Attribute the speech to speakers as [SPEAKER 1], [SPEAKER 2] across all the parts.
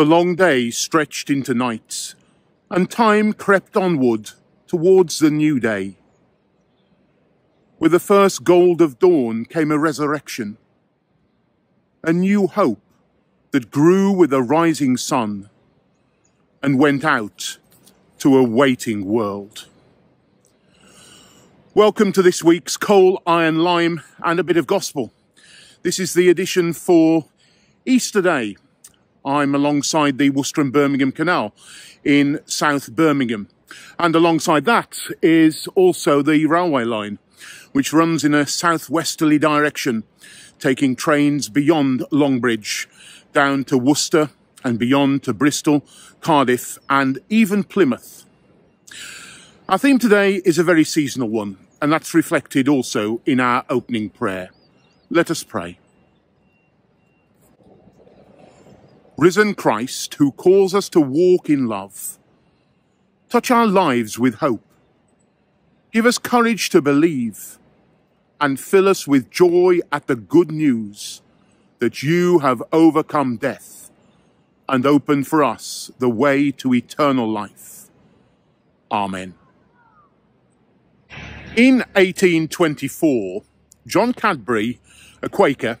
[SPEAKER 1] The long day stretched into night, and time crept onward towards the new day. With the first gold of dawn came a resurrection, a new hope that grew with the rising sun and went out to a waiting world. Welcome to this week's Coal, Iron, Lime and a bit of gospel. This is the edition for Easter Day. I'm alongside the Worcester and Birmingham Canal in South Birmingham. And alongside that is also the railway line, which runs in a southwesterly direction, taking trains beyond Longbridge down to Worcester and beyond to Bristol, Cardiff and even Plymouth. Our theme today is a very seasonal one, and that's reflected also in our opening prayer. Let us pray. Risen Christ, who calls us to walk in love, touch our lives with hope. Give us courage to believe and fill us with joy at the good news that you have overcome death and opened for us the way to eternal life. Amen. In 1824, John Cadbury a Quaker,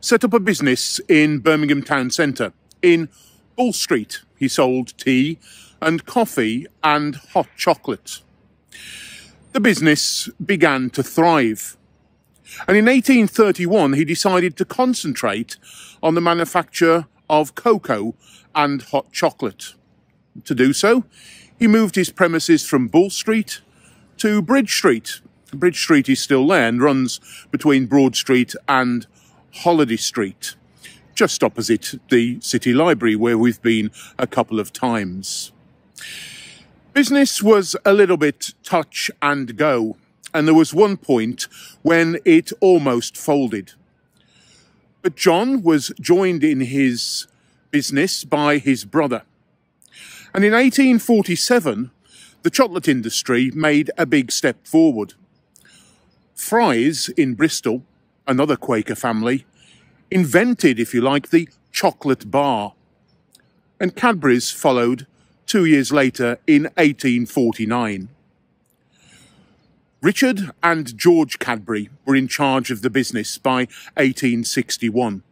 [SPEAKER 1] set up a business in Birmingham town centre. In Bull Street, he sold tea and coffee and hot chocolate. The business began to thrive. And in 1831, he decided to concentrate on the manufacture of cocoa and hot chocolate. To do so, he moved his premises from Bull Street to Bridge Street, Bridge Street is still there and runs between Broad Street and Holliday Street, just opposite the City Library, where we've been a couple of times. Business was a little bit touch and go, and there was one point when it almost folded. But John was joined in his business by his brother. And in 1847, the chocolate industry made a big step forward. Fry's in Bristol, another Quaker family, invented, if you like, the chocolate bar. And Cadbury's followed two years later in 1849. Richard and George Cadbury were in charge of the business by 1861.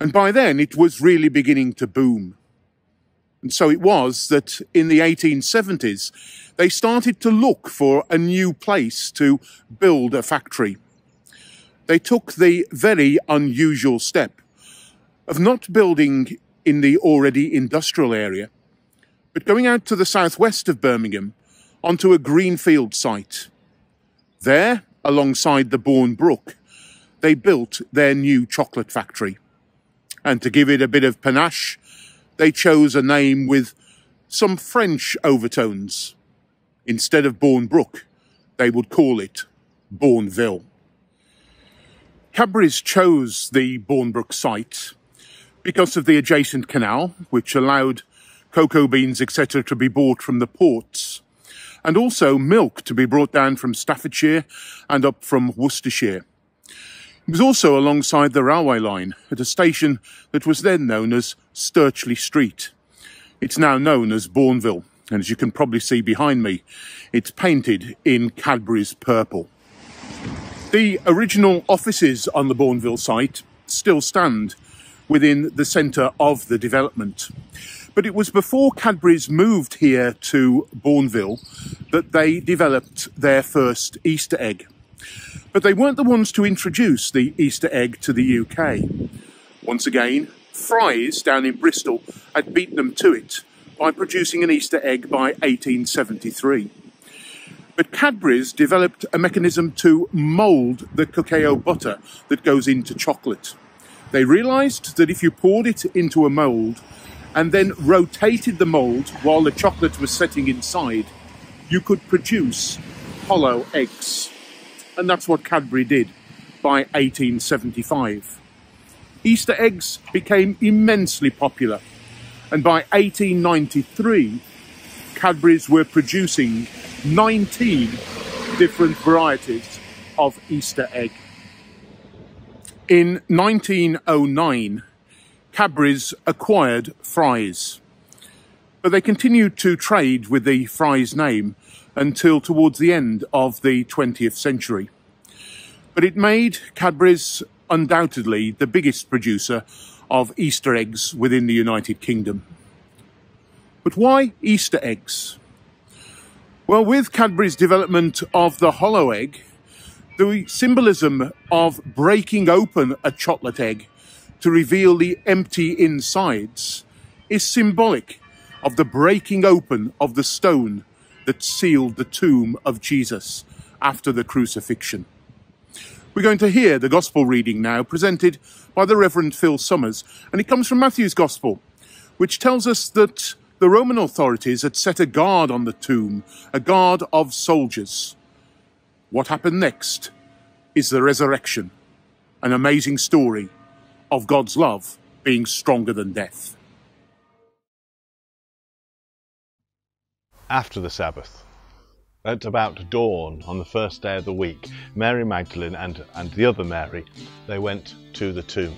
[SPEAKER 1] And by then it was really beginning to boom. And so it was that in the 1870s, they started to look for a new place to build a factory. They took the very unusual step of not building in the already industrial area, but going out to the southwest of Birmingham onto a greenfield site. There, alongside the Bourne Brook, they built their new chocolate factory. And to give it a bit of panache, they chose a name with some French overtones. Instead of Bourne Brook, they would call it Bournville. Cadbury's chose the Bournebrook site because of the adjacent canal, which allowed cocoa beans, etc., to be bought from the ports, and also milk to be brought down from Staffordshire and up from Worcestershire. It was also alongside the railway line at a station that was then known as Stirchley Street. It's now known as Bournville, and as you can probably see behind me, it's painted in Cadbury's purple. The original offices on the Bournville site still stand within the centre of the development. But it was before Cadbury's moved here to Bournville that they developed their first Easter egg. But they weren't the ones to introduce the Easter egg to the UK. Once again, Fry's down in Bristol had beaten them to it by producing an Easter egg by 1873. But Cadbury's developed a mechanism to mould the cacao butter that goes into chocolate. They realised that if you poured it into a mould and then rotated the mould while the chocolate was setting inside, you could produce hollow eggs and that's what Cadbury did by 1875. Easter eggs became immensely popular, and by 1893, Cadbury's were producing 19 different varieties of Easter egg. In 1909, Cadbury's acquired Fry's. But they continued to trade with the Fry's name until towards the end of the 20th century. But it made Cadbury's undoubtedly the biggest producer of Easter eggs within the United Kingdom. But why Easter eggs? Well, with Cadbury's development of the hollow egg, the symbolism of breaking open a chocolate egg to reveal the empty insides is symbolic of the breaking open of the stone that sealed the tomb of Jesus after the crucifixion. We're going to hear the Gospel reading now presented by the Reverend Phil Summers, and it comes from Matthew's Gospel, which tells us that the Roman authorities had set a guard on the tomb, a guard of soldiers. What happened next is the resurrection, an amazing story of God's love being stronger than death.
[SPEAKER 2] After the Sabbath, at about dawn on the first day of the week, Mary Magdalene and, and the other Mary, they went to the tomb.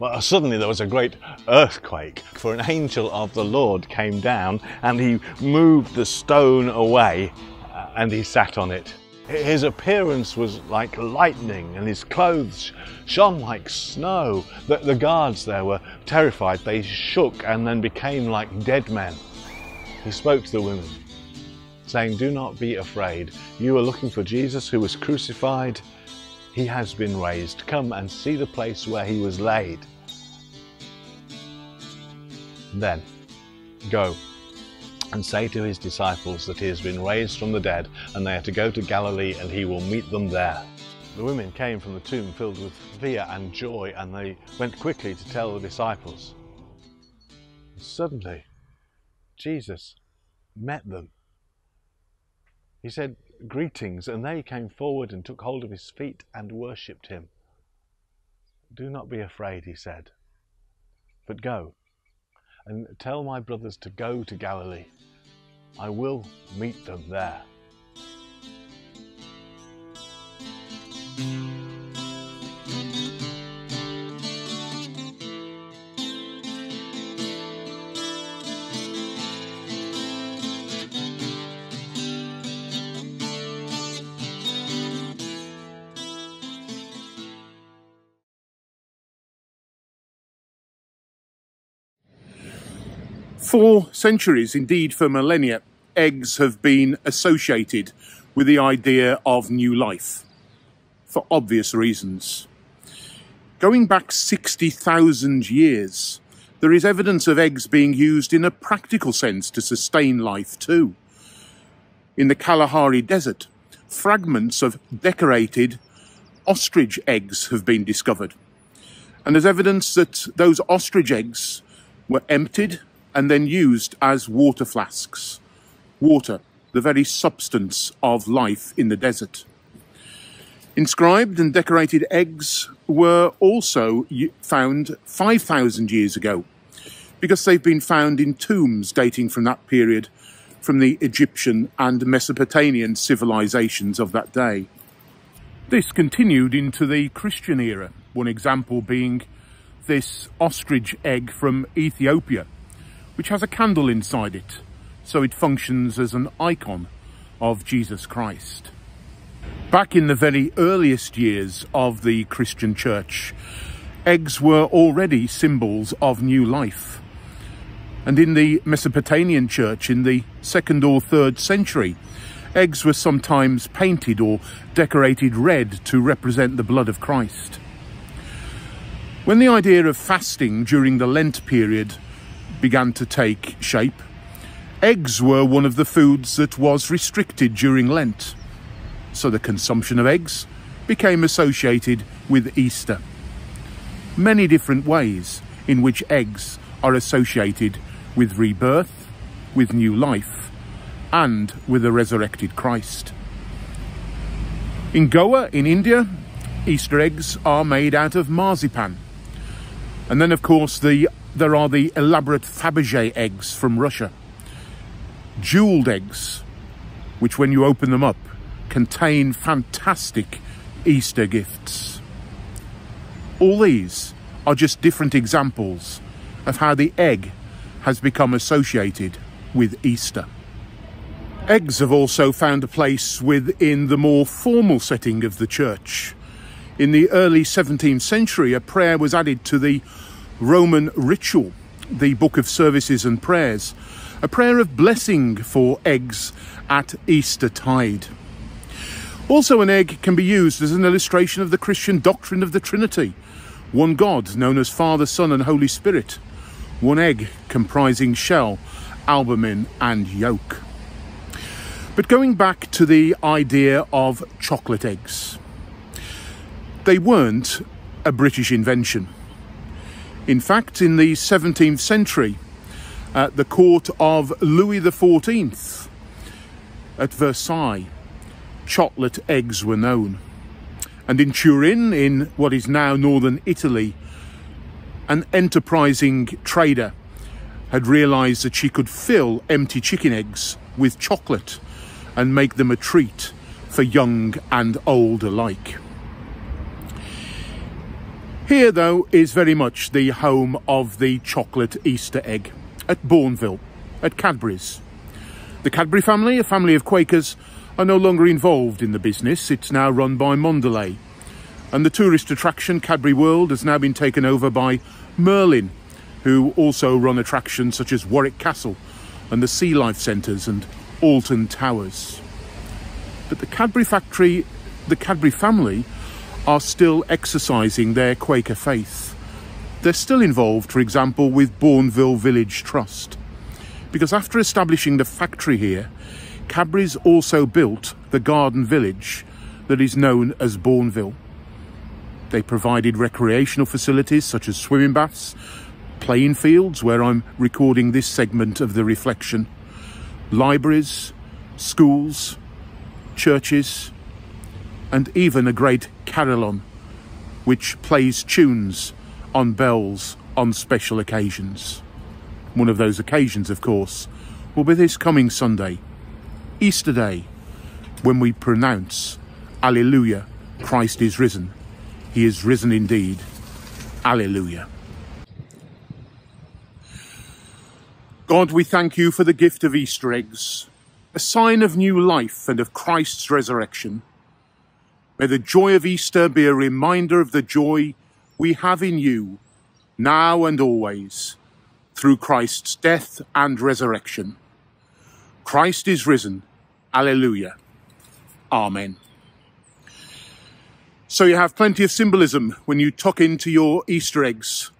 [SPEAKER 2] Well, suddenly there was a great earthquake, for an angel of the Lord came down and he moved the stone away uh, and he sat on it. His appearance was like lightning and his clothes shone like snow. The, the guards there were terrified. They shook and then became like dead men. He spoke to the women, saying, Do not be afraid. You are looking for Jesus who was crucified. He has been raised. Come and see the place where he was laid. Then go and say to his disciples that he has been raised from the dead, and they are to go to Galilee, and he will meet them there. The women came from the tomb filled with fear and joy, and they went quickly to tell the disciples. Suddenly, Jesus met them. He said, Greetings, and they came forward and took hold of his feet and worshipped him. Do not be afraid, he said, but go and tell my brothers to go to Galilee. I will meet them there.
[SPEAKER 1] For centuries, indeed for millennia, eggs have been associated with the idea of new life, for obvious reasons. Going back 60,000 years, there is evidence of eggs being used in a practical sense to sustain life too. In the Kalahari Desert, fragments of decorated ostrich eggs have been discovered. And there's evidence that those ostrich eggs were emptied and then used as water flasks. Water, the very substance of life in the desert. Inscribed and decorated eggs were also found 5,000 years ago because they've been found in tombs dating from that period from the Egyptian and Mesopotamian civilizations of that day. This continued into the Christian era, one example being this ostrich egg from Ethiopia, which has a candle inside it, so it functions as an icon of Jesus Christ. Back in the very earliest years of the Christian church, eggs were already symbols of new life. And in the Mesopotamian church in the second or third century, eggs were sometimes painted or decorated red to represent the blood of Christ. When the idea of fasting during the Lent period began to take shape. Eggs were one of the foods that was restricted during Lent, so the consumption of eggs became associated with Easter. Many different ways in which eggs are associated with rebirth, with new life, and with a resurrected Christ. In Goa, in India, Easter eggs are made out of marzipan. And then, of course, the there are the elaborate Fabergé eggs from Russia. Jeweled eggs, which when you open them up, contain fantastic Easter gifts. All these are just different examples of how the egg has become associated with Easter. Eggs have also found a place within the more formal setting of the church. In the early 17th century, a prayer was added to the Roman ritual, the Book of Services and Prayers, a prayer of blessing for eggs at Easter tide. Also, an egg can be used as an illustration of the Christian doctrine of the Trinity one God, known as Father, Son, and Holy Spirit, one egg comprising shell, albumen, and yolk. But going back to the idea of chocolate eggs, they weren't a British invention. In fact, in the 17th century, at the court of Louis XIV at Versailles, chocolate eggs were known. And in Turin, in what is now northern Italy, an enterprising trader had realised that she could fill empty chicken eggs with chocolate and make them a treat for young and old alike. Here, though, is very much the home of the chocolate Easter egg at Bournville, at Cadbury's. The Cadbury family, a family of Quakers, are no longer involved in the business. It's now run by Mondelez. And the tourist attraction Cadbury World has now been taken over by Merlin, who also run attractions such as Warwick Castle and the Sea Life Centres and Alton Towers. But the Cadbury factory, the Cadbury family, are still exercising their Quaker faith. They're still involved, for example, with Bournville Village Trust. Because after establishing the factory here, Cadbury's also built the garden village that is known as Bournville. They provided recreational facilities such as swimming baths, playing fields where I'm recording this segment of the reflection, libraries, schools, churches, and even a great carillon which plays tunes on bells on special occasions. One of those occasions, of course, will be this coming Sunday, Easter Day, when we pronounce Alleluia, Christ is risen. He is risen indeed. Alleluia. God, we thank you for the gift of Easter eggs, a sign of new life and of Christ's resurrection. May the joy of Easter be a reminder of the joy we have in you, now and always, through Christ's death and resurrection. Christ is risen. Alleluia. Amen. So you have plenty of symbolism when you tuck into your Easter eggs.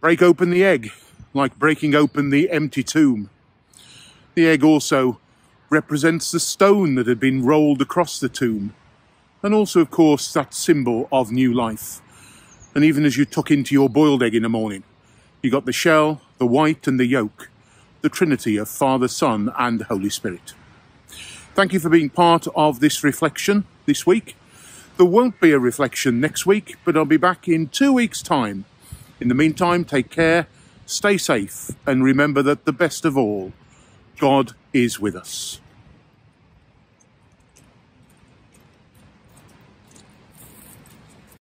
[SPEAKER 1] Break open the egg, like breaking open the empty tomb. The egg also represents the stone that had been rolled across the tomb, and also, of course, that symbol of new life. And even as you tuck into your boiled egg in the morning, you got the shell, the white, and the yolk, the Trinity of Father, Son, and Holy Spirit. Thank you for being part of this reflection this week. There won't be a reflection next week, but I'll be back in two weeks' time. In the meantime, take care, stay safe, and remember that the best of all, God is with us.